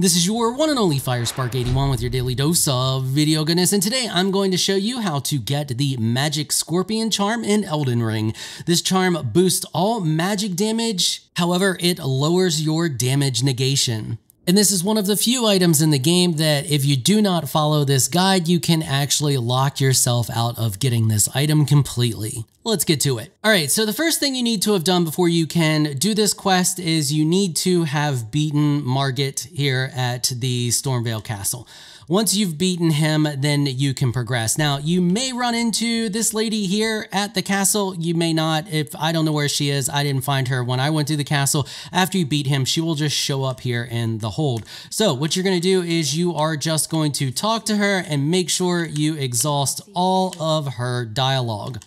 This is your one and only Firespark81 with your daily dose of video goodness, and today I'm going to show you how to get the Magic Scorpion charm in Elden Ring. This charm boosts all magic damage, however, it lowers your damage negation. And this is one of the few items in the game that if you do not follow this guide, you can actually lock yourself out of getting this item completely. Let's get to it. All right, so the first thing you need to have done before you can do this quest is you need to have beaten Margit here at the Stormveil Castle. Once you've beaten him, then you can progress. Now, you may run into this lady here at the castle. You may not. If I don't know where she is, I didn't find her when I went to the castle. After you beat him, she will just show up here in the hold. So what you're going to do is you are just going to talk to her and make sure you exhaust all of her dialogue.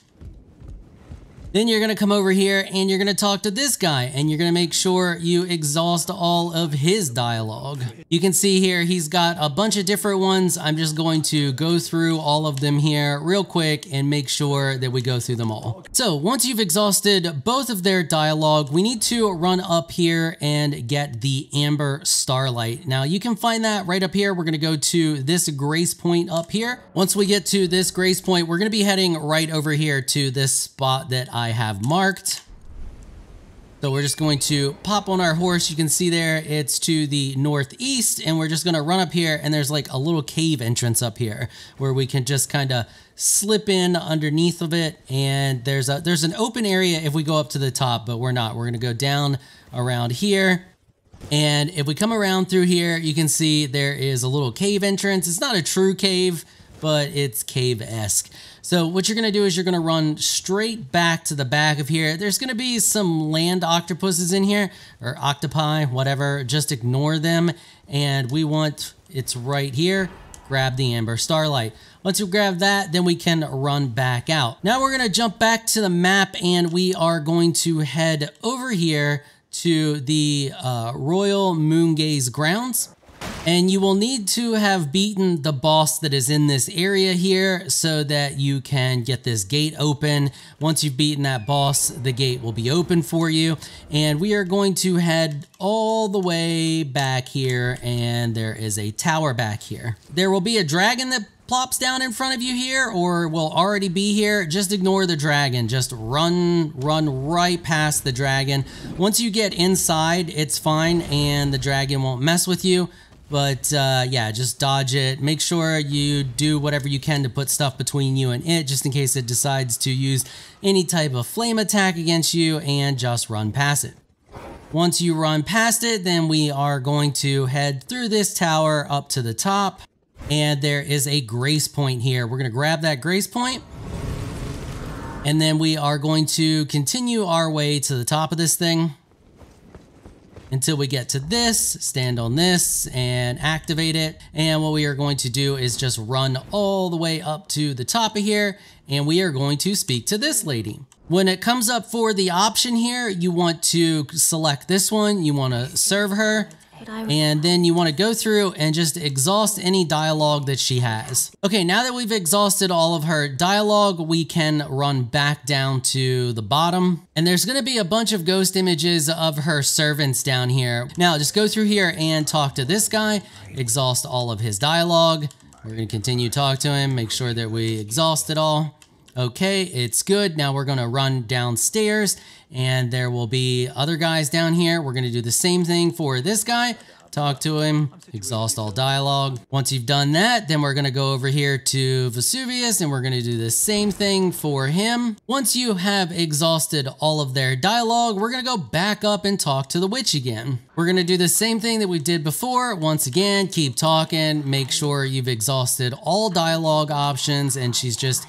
Then you're to come over here and you're to talk to this guy and you're to make sure you exhaust all of his dialogue. You can see here he's got a bunch of different ones. I'm just going to go through all of them here real quick and make sure that we go through them all. So once you've exhausted both of their dialogue, we need to run up here and get the Amber Starlight. Now you can find that right up here. We're to go to this grace point up here. Once we get to this grace point, we're to be heading right over here to this spot that I I have marked. So we're just going to pop on our horse. You can see there it's to the northeast and we're just going to run up here and there's like a little cave entrance up here where we can just kind of slip in underneath of it and there's a there's an open area if we go up to the top but we're not. We're going to go down around here and if we come around through here you can see there is a little cave entrance. It's not a true cave but it's cave-esque. So what you're going to do is you're going to run straight back to the back of here. There's going to be some land octopuses in here, or octopi, whatever. Just ignore them. And we want, it's right here, grab the Amber Starlight. Once you grab that, then we can run back out. Now we're going to jump back to the map and we are going to head over here to the uh, Royal Moongaze grounds. And you will need to have beaten the boss that is in this area here so that you can get this gate open. Once you've beaten that boss, the gate will be open for you. And we are going to head all the way back here and there is a tower back here. There will be a dragon that plops down in front of you here or will already be here, just ignore the dragon. Just run, run right past the dragon. Once you get inside, it's fine and the dragon won't mess with you. But uh, yeah, just dodge it. Make sure you do whatever you can to put stuff between you and it, just in case it decides to use any type of flame attack against you, and just run past it. Once you run past it, then we are going to head through this tower up to the top. And there is a grace point here. We're going to grab that grace point, And then we are going to continue our way to the top of this thing until we get to this, stand on this and activate it. And what we are going to do is just run all the way up to the top of here and we are going to speak to this lady. When it comes up for the option here, you want to select this one. You want to serve her and then you want to go through and just exhaust any dialogue that she has. Okay, now that we've exhausted all of her dialogue, we can run back down to the bottom. And there's going to be a bunch of ghost images of her servants down here. Now, just go through here and talk to this guy, exhaust all of his dialogue. We're going to continue to talk to him, make sure that we exhaust it all. Okay, it's good. Now we're to run downstairs and there will be other guys down here. We're to do the same thing for this guy. Talk to him, exhaust all dialogue. Once you've done that, then we're to go over here to Vesuvius and we're to do the same thing for him. Once you have exhausted all of their dialogue, we're to go back up and talk to the witch again. We're to do the same thing that we did before. Once again, keep talking, make sure you've exhausted all dialogue options and she's just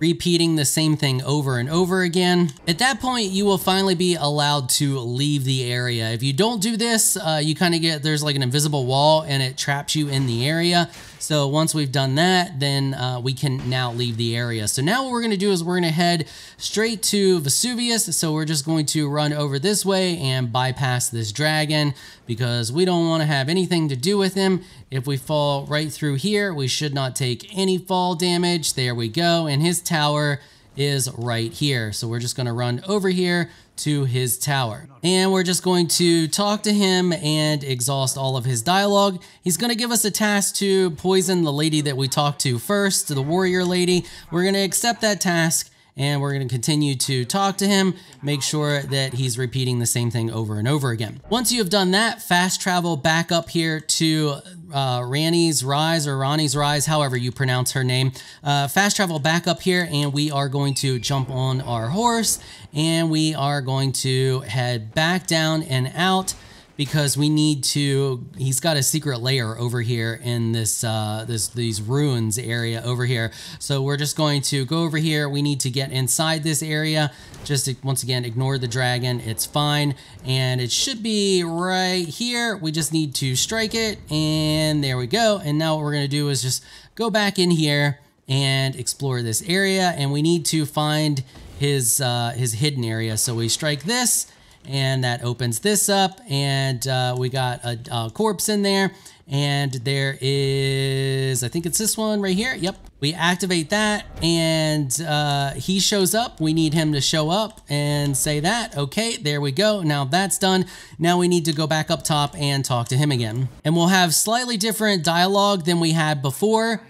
repeating the same thing over and over again. At that point, you will finally be allowed to leave the area. If you don't do this, uh, you kind of get, there's like an invisible wall and it traps you in the area. So once we've done that, then uh, we can now leave the area. So now what we're going to do is we're going to head straight to Vesuvius. So we're just going to run over this way and bypass this dragon because we don't want to have anything to do with him. If we fall right through here, we should not take any fall damage. There we go. And his tower is right here. So we're just going to run over here to his tower. And we're just going to talk to him and exhaust all of his dialogue. He's going to give us a task to poison the lady that we talked to first, the warrior lady. We're going to accept that task and we're going to continue to talk to him, make sure that he's repeating the same thing over and over again. Once you have done that, fast travel back up here to uh, Ranni's Rise or Ronnie's Rise, however you pronounce her name. Uh, fast travel back up here and we are going to jump on our horse and we are going to head back down and out because we need to he's got a secret lair over here in this uh this these ruins area over here. So we're just going to go over here. We need to get inside this area. Just once again ignore the dragon. It's fine. And it should be right here. We just need to strike it. And there we go. And now what we're going to do is just go back in here and explore this area. And we need to find his uh his hidden area. So we strike this and that opens this up and uh, we got a, a, corpse in there and there is I think it's this one right here. Yep. We activate that and uh, he shows up. We need him to show up and say that. Okay there we go. Now that's done. Now we need to go back up top and talk to him again. And we'll have slightly different dialogue than we had before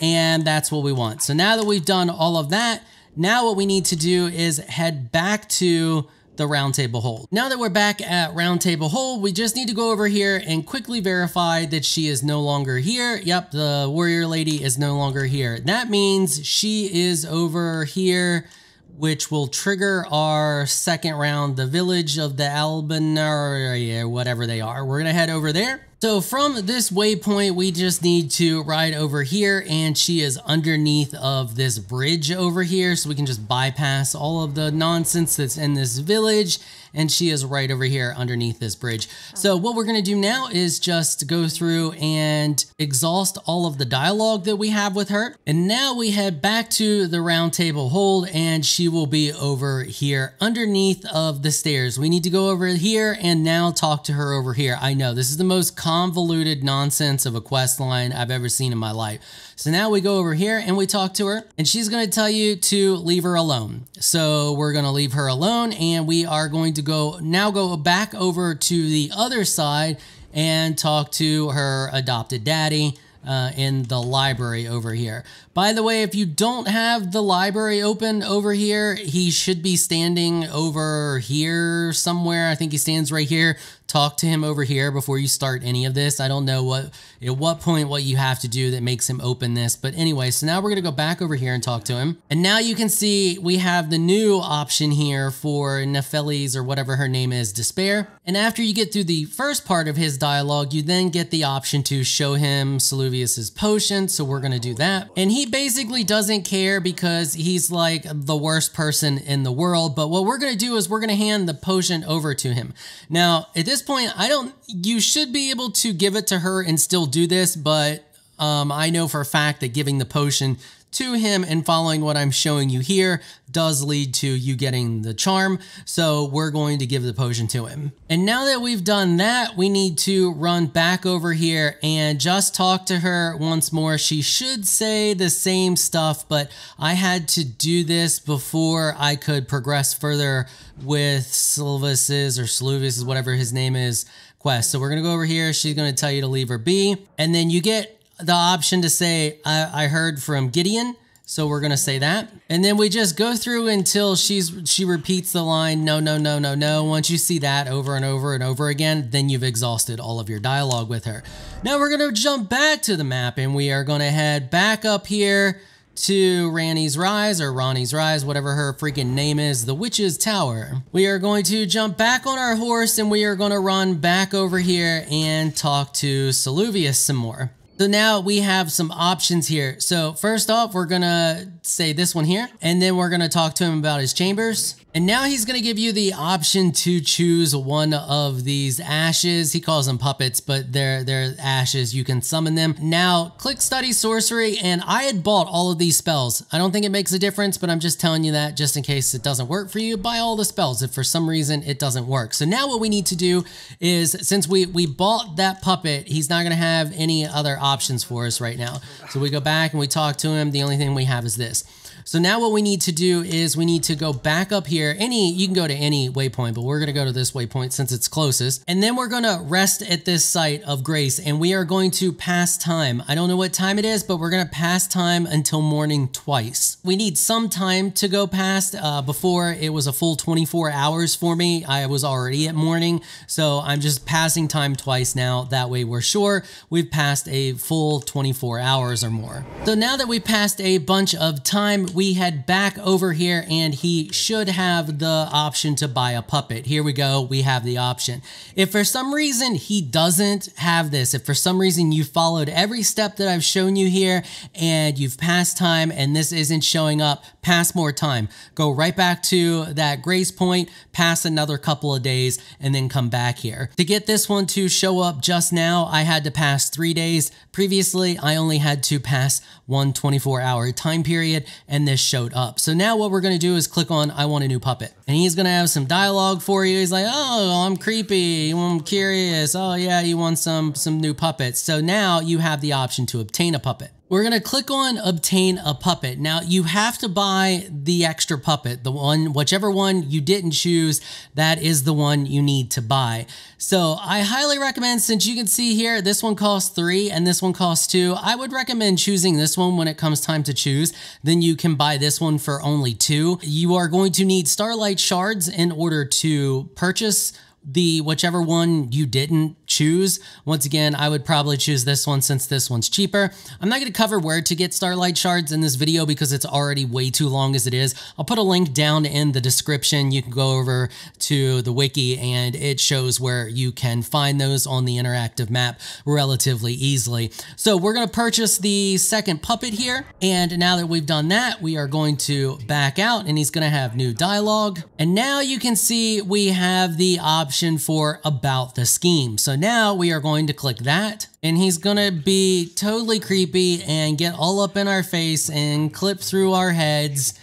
and that's what we want. So now that we've done all of that now what we need to do is head back to the Roundtable Hold. Now that we're back at Roundtable Hold, we just need to go over here and quickly verify that she is no longer here. Yep, the warrior lady is no longer here. That means she is over here which will trigger our second round, the village of the Albinaria, or whatever they are. We're gonna head over there. So from this waypoint, we just need to ride over here and she is underneath of this bridge over here. So we can just bypass all of the nonsense that's in this village and she is right over here underneath this bridge. So what we're gonna do now is just go through and exhaust all of the dialogue that we have with her. And now we head back to the round table hold and she will be over here underneath of the stairs. We need to go over here and now talk to her over here. I know this is the most convoluted nonsense of a quest line I've ever seen in my life. So now we go over here and we talk to her and she's going to tell you to leave her alone. So we're going to leave her alone and we are going to go now go back over to the other side and talk to her adopted daddy uh, in the library over here. By the way, if you don't have the library open over here, he should be standing over here somewhere. I think he stands right here talk to him over here before you start any of this. I don't know what at what point what you have to do that makes him open this. But anyway, so now we're to go back over here and talk to him. And now you can see we have the new option here for Nepheli's or whatever her name is, Despair. And after you get through the first part of his dialogue, you then get the option to show him Saluvius's potion. So we're to do that. And he basically doesn't care because he's like the worst person in the world. But what we're to do is we're to hand the potion over to him. Now, at this this point, I don't, you should be able to give it to her and still do this, but um, I know for a fact that giving the potion to him and following what I'm showing you here does lead to you getting the charm. So we're going to give the potion to him. And now that we've done that, we need to run back over here and just talk to her once more. She should say the same stuff, but I had to do this before I could progress further with Silvis's or Sluvis's, whatever his name is, quest. So we're going to go over here. She's going to tell you to leave her be. And then you get the option to say, I, I heard from Gideon. So we're going to say that. And then we just go through until she's she repeats the line, no, no, no, no, no. Once you see that over and over and over again, then you've exhausted all of your dialogue with her. Now we're going to jump back to the map and we are going to head back up here to Ranni's Rise or Ronnie's Rise, whatever her freaking name is, the Witch's Tower. We are going to jump back on our horse and we are going to run back over here and talk to Saluvius some more. So now we have some options here. So first off, we're gonna say this one here, and then we're gonna talk to him about his chambers. And now he's going to give you the option to choose one of these ashes. He calls them puppets, but they're, they're ashes. You can summon them. Now, click Study Sorcery, and I had bought all of these spells. I don't think it makes a difference, but I'm just telling you that just in case it doesn't work for you. Buy all the spells if for some reason it doesn't work. So now what we need to do is, since we, we bought that puppet, he's not going to have any other options for us right now. So we go back and we talk to him. The only thing we have is this. So now what we need to do is we need to go back up here. Any, you can go to any waypoint, but we're gonna go to this waypoint since it's closest. And then we're gonna rest at this site of grace and we are going to pass time. I don't know what time it is, but we're gonna pass time until morning twice. We need some time to go past. Uh, before it was a full 24 hours for me. I was already at morning, so I'm just passing time twice now. That way we're sure we've passed a full 24 hours or more. So now that we passed a bunch of time, we head back over here and he should have the option to buy a puppet. Here we go. We have the option. If for some reason he doesn't have this, if for some reason you followed every step that I've shown you here and you've passed time and this isn't showing up, pass more time. Go right back to that grace point, pass another couple of days, and then come back here. To get this one to show up just now, I had to pass three days. Previously, I only had to pass one 24 hour time period, and this showed up. So now what we're gonna do is click on I want a new puppet. And he's gonna have some dialogue for you. He's like, oh, I'm creepy, I'm curious. Oh yeah, you want some, some new puppets. So now you have the option to obtain a puppet. We're going to click on obtain a puppet. Now you have to buy the extra puppet, the one, whichever one you didn't choose, that is the one you need to buy. So I highly recommend, since you can see here, this one costs three and this one costs two, I would recommend choosing this one when it comes time to choose. Then you can buy this one for only two. You are going to need Starlight Shards in order to purchase the whichever one you didn't choose. Once again, I would probably choose this one since this one's cheaper. I'm not going to cover where to get Starlight Shards in this video because it's already way too long as it is. I'll put a link down in the description. You can go over to the wiki and it shows where you can find those on the interactive map relatively easily. So we're going to purchase the second puppet here. And now that we've done that, we are going to back out and he's going to have new dialogue. And now you can see we have the option option for about the scheme. So now we are going to click that and he's gonna be totally creepy and get all up in our face and clip through our heads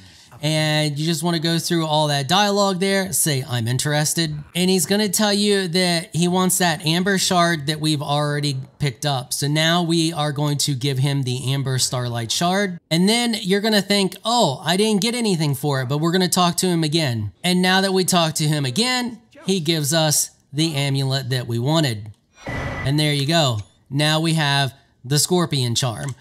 and you just want to go through all that dialogue there, say, I'm interested. And he's going to tell you that he wants that amber shard that we've already picked up. So now we are going to give him the amber starlight shard. And then you're going to think, oh, I didn't get anything for it, but we're going to talk to him again. And now that we talk to him again, he gives us the amulet that we wanted. And there you go. Now we have the scorpion charm.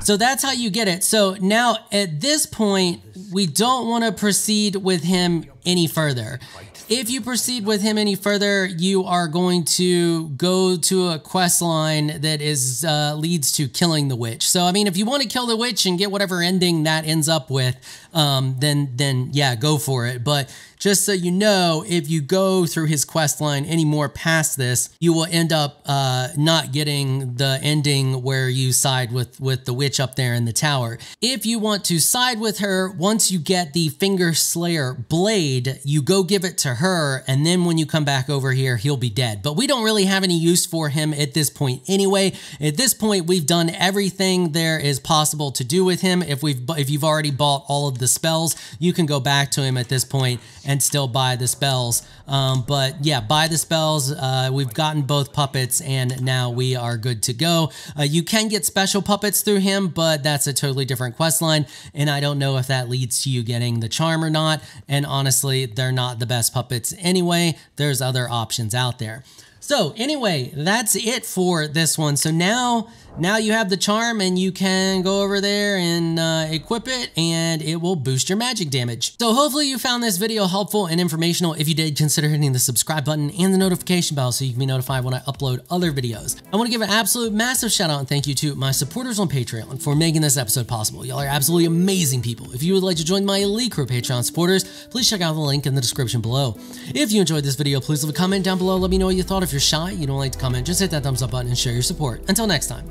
So that's how you get it. So now at this point, we don't want to proceed with him any further. If you proceed with him any further, you are going to go to a quest line that is uh, leads to killing the witch. So I mean, if you want to kill the witch and get whatever ending that ends up with, um, then then yeah, go for it. But just so you know, if you go through his quest line any more past this, you will end up uh, not getting the ending where you side with, with the witch up there in the tower. If you want to side with her, once you get the Finger Slayer blade, you go give it to her, and then when you come back over here, he'll be dead. But we don't really have any use for him at this point anyway. At this point, we've done everything there is possible to do with him. If we've if you've already bought all of the spells, you can go back to him at this point and still buy the spells. Um, but yeah, buy the spells. Uh, we've gotten both puppets and now we are good to go. Uh, you can get special puppets through him, but that's a totally different quest line. And I don't know if that leads to you getting the charm or not. And honestly, they're not the best puppets anyway. There's other options out there. So anyway, that's it for this one. So now now you have the charm and you can go over there and uh, equip it and it will boost your magic damage. So hopefully you found this video helpful and informational. If you did, consider hitting the subscribe button and the notification bell so you can be notified when I upload other videos. I want to give an absolute massive shout out and thank you to my supporters on Patreon for making this episode possible. Y'all are absolutely amazing people. If you would like to join my elite crew Patreon supporters, please check out the link in the description below. If you enjoyed this video, please leave a comment down below. Let me know what you thought. If you're shy, you don't like to comment, just hit that thumbs up button and share your support. Until next time.